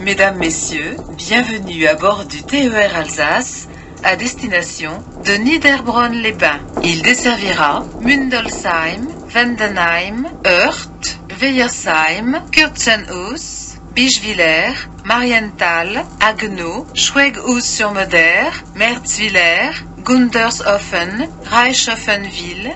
Mesdames, Messieurs, bienvenue à bord du TER Alsace, à destination de Niederbronn-les-Bains. Il desservira Mundolsheim, Vendenheim, Heurt, Weyersheim, Kürzenhaus, Bischwiller, Marienthal, Haguenau, Schweighaus-sur-Moder, Merzwiller, Gundershofen, Reichshoffenwil,